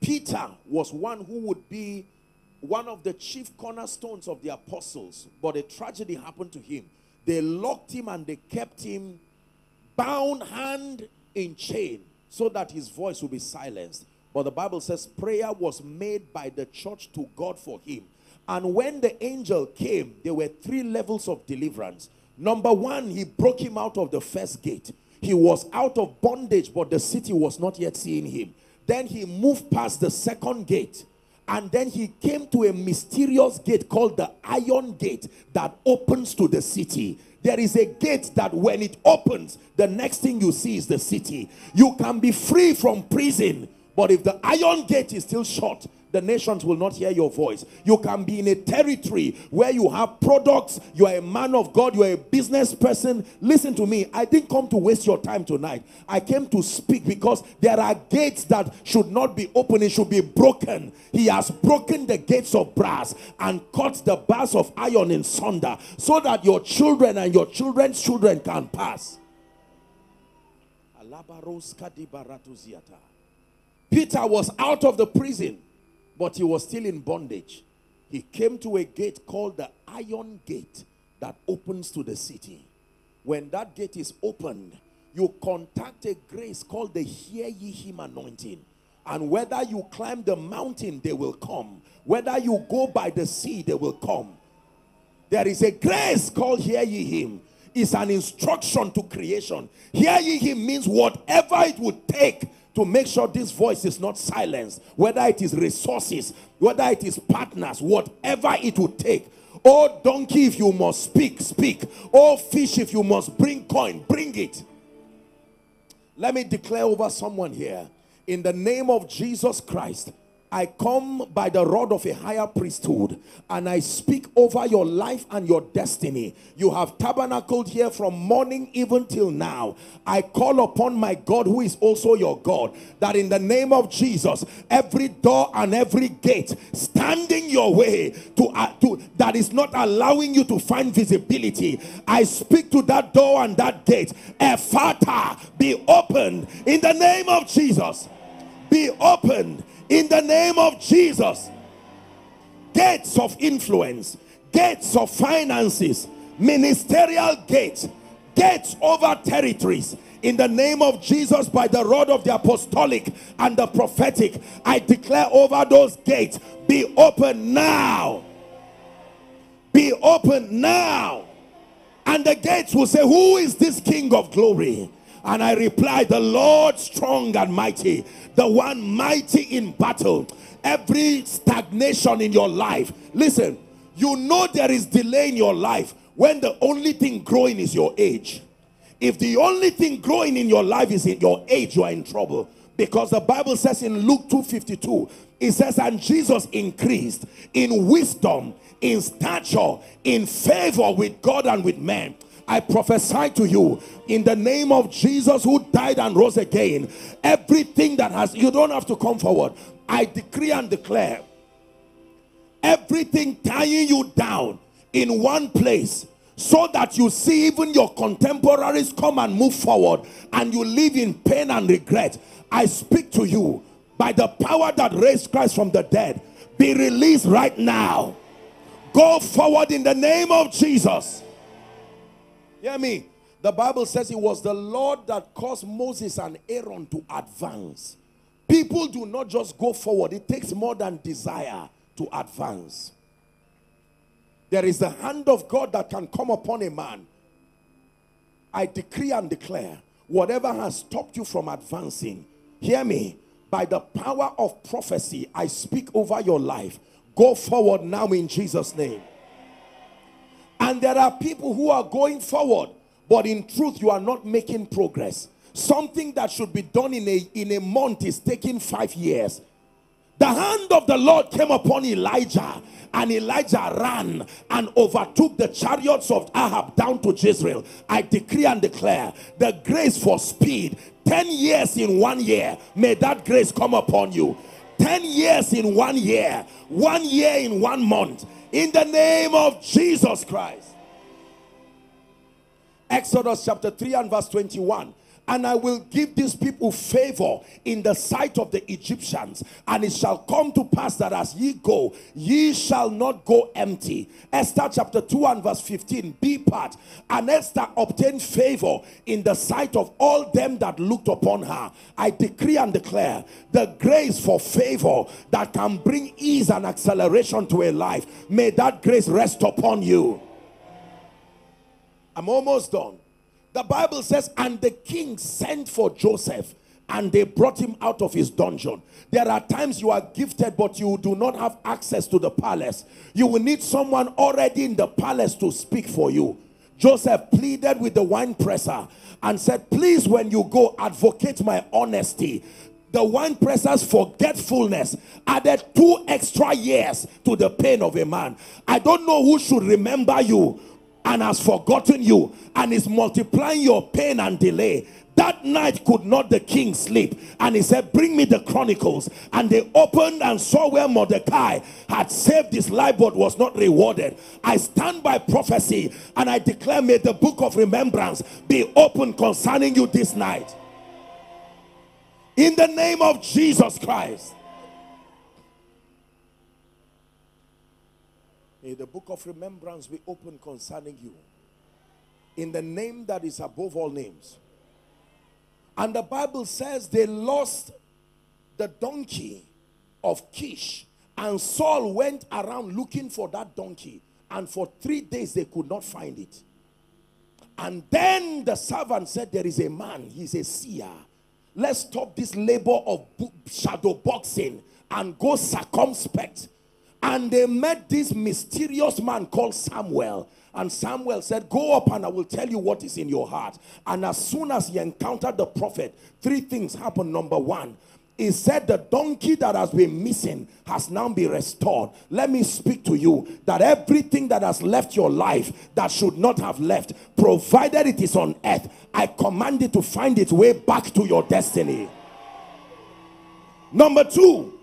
Peter was one who would be one of the chief cornerstones of the apostles, but a tragedy happened to him. They locked him and they kept him bound hand in chain so that his voice would be silenced. But the Bible says prayer was made by the church to God for him. And when the angel came, there were three levels of deliverance. Number one, he broke him out of the first gate. He was out of bondage, but the city was not yet seeing him. Then he moved past the second gate. And then he came to a mysterious gate called the Iron Gate that opens to the city. There is a gate that when it opens, the next thing you see is the city. You can be free from prison, but if the iron gate is still shut, the nations will not hear your voice. You can be in a territory where you have products, you are a man of God, you are a business person. Listen to me, I didn't come to waste your time tonight. I came to speak because there are gates that should not be open, it should be broken. He has broken the gates of brass and cut the bars of iron in sunder so that your children and your children's children can pass. Peter was out of the prison but he was still in bondage. He came to a gate called the Iron Gate that opens to the city. When that gate is opened, you contact a grace called the Hear Ye Him anointing. And whether you climb the mountain, they will come. Whether you go by the sea, they will come. There is a grace called Hear Ye Him. It's an instruction to creation. Hear Ye Him means whatever it would take to make sure this voice is not silenced, whether it is resources, whether it is partners, whatever it would take. Oh, donkey, if you must speak, speak. Oh, fish, if you must bring coin, bring it. Let me declare over someone here in the name of Jesus Christ I come by the rod of a higher priesthood and I speak over your life and your destiny. You have tabernacled here from morning even till now. I call upon my God who is also your God that in the name of Jesus every door and every gate standing your way to, uh, to that is not allowing you to find visibility. I speak to that door and that gate. Ephphatha be opened in the name of Jesus. Be opened in the name of Jesus. Gates of influence, gates of finances, ministerial gates, gates over territories. In the name of Jesus, by the rod of the apostolic and the prophetic, I declare over those gates be open now. Be open now. And the gates will say, Who is this King of glory? And I replied, The Lord strong and mighty, the one mighty in battle. Every stagnation in your life, listen, you know there is delay in your life when the only thing growing is your age. If the only thing growing in your life is in your age, you are in trouble. Because the Bible says in Luke 2:52, it says, and Jesus increased in wisdom, in stature, in favor with God and with men. I prophesy to you in the name of Jesus who died and rose again. Everything that has, you don't have to come forward. I decree and declare everything tying you down in one place so that you see even your contemporaries come and move forward and you live in pain and regret. I speak to you by the power that raised Christ from the dead. Be released right now. Go forward in the name of Jesus. Hear me. The Bible says it was the Lord that caused Moses and Aaron to advance. People do not just go forward. It takes more than desire to advance. There is the hand of God that can come upon a man. I decree and declare whatever has stopped you from advancing, hear me. By the power of prophecy, I speak over your life. Go forward now in Jesus' name. And there are people who are going forward, but in truth, you are not making progress. Something that should be done in a, in a month is taking five years. The hand of the Lord came upon Elijah, and Elijah ran and overtook the chariots of Ahab down to Jezreel. I decree and declare the grace for speed 10 years in one year. May that grace come upon you. 10 years in one year, one year in one month in the name of Jesus Christ. Exodus chapter 3 and verse 21. And I will give these people favor in the sight of the Egyptians. And it shall come to pass that as ye go, ye shall not go empty. Esther chapter 2 and verse 15, B part. And Esther obtained favor in the sight of all them that looked upon her. I decree and declare the grace for favor that can bring ease and acceleration to a life. May that grace rest upon you. I'm almost done. The Bible says, and the king sent for Joseph and they brought him out of his dungeon. There are times you are gifted, but you do not have access to the palace. You will need someone already in the palace to speak for you. Joseph pleaded with the wine presser and said, Please, when you go, advocate my honesty. The wine presser's forgetfulness added two extra years to the pain of a man. I don't know who should remember you and has forgotten you and is multiplying your pain and delay. That night could not the king sleep. And he said bring me the chronicles. And they opened and saw where mordecai had saved his life but was not rewarded. I stand by prophecy and i declare may the book of remembrance be open concerning you this night. In the name of jesus christ May the book of remembrance be open concerning you. In the name that is above all names. And the Bible says they lost the donkey of Kish. And Saul went around looking for that donkey. And for three days they could not find it. And then the servant said, There is a man, he's a seer. Let's stop this labor of shadow boxing and go circumspect and they met this mysterious man called Samuel. And Samuel said, Go up and I will tell you what is in your heart. And as soon as he encountered the prophet, three things happened. Number one, he said the donkey that has been missing has now been restored. Let me speak to you that everything that has left your life that should not have left, provided it is on earth, I command it to find its way back to your destiny. Number two,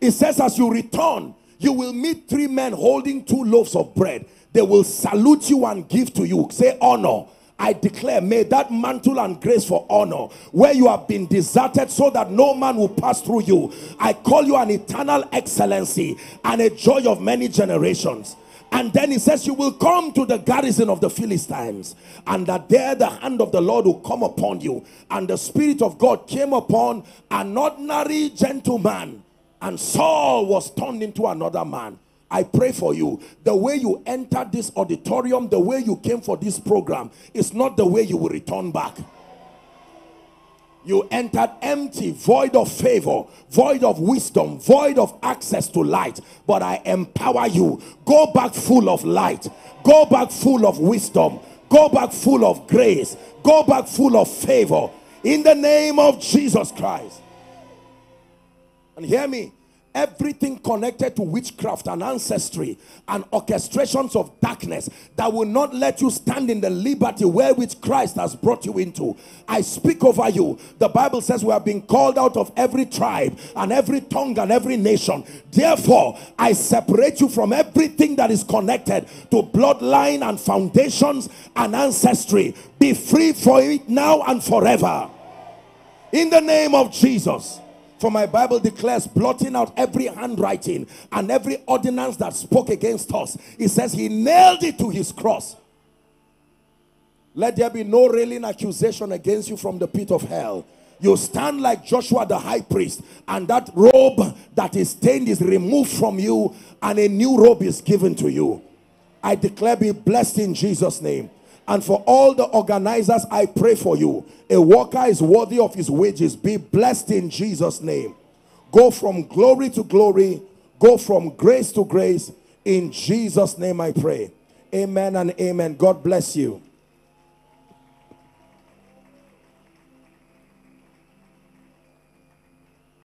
it says as you return, you will meet three men holding two loaves of bread. They will salute you and give to you. Say honor. I declare, may that mantle and grace for honor, where you have been deserted so that no man will pass through you. I call you an eternal excellency and a joy of many generations. And then he says, You will come to the garrison of the Philistines, and that there the hand of the Lord will come upon you. And the Spirit of God came upon an ordinary gentleman and Saul was turned into another man. I pray for you. The way you entered this auditorium, the way you came for this program, is not the way you will return back. You entered empty, void of favor, void of wisdom, void of access to light. But I empower you. Go back full of light. Go back full of wisdom. Go back full of grace. Go back full of favor. In the name of Jesus Christ. And hear me, everything connected to witchcraft and ancestry and orchestrations of darkness that will not let you stand in the liberty wherewith Christ has brought you into. I speak over you. The Bible says we have been called out of every tribe and every tongue and every nation. Therefore, I separate you from everything that is connected to bloodline and foundations and ancestry. Be free for it now and forever. In the name of Jesus. For my Bible declares, blotting out every handwriting and every ordinance that spoke against us. It says he nailed it to his cross. Let there be no railing accusation against you from the pit of hell. You stand like Joshua the high priest, and that robe that is stained is removed from you, and a new robe is given to you. I declare, be blessed in Jesus' name. And for all the organizers, I pray for you. A worker is worthy of his wages. Be blessed in Jesus' name. Go from glory to glory. Go from grace to grace. In Jesus' name I pray. Amen and amen. God bless you.